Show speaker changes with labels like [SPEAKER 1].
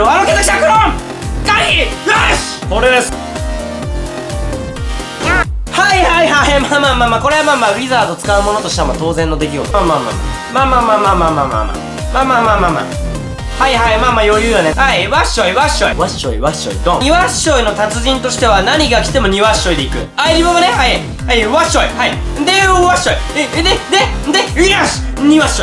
[SPEAKER 1] るワロケットシャクロン回避よしこれです。はいはいはい まあまあまあまあこれはまあまあウィザード使うものとしてはまあ当然の出来事。まあまあまあまあまあまあまあまあまあまあまあまあまあまあまあまあはいはいまあまあ余裕よねはいわっしょいわっしょいわっしょいわっしょいドンにわっしょいの達人としては何が来てもにわっしょいでいくはいリボムねはいはいわっしょいはいでわっしょいえでででよしにわっしょい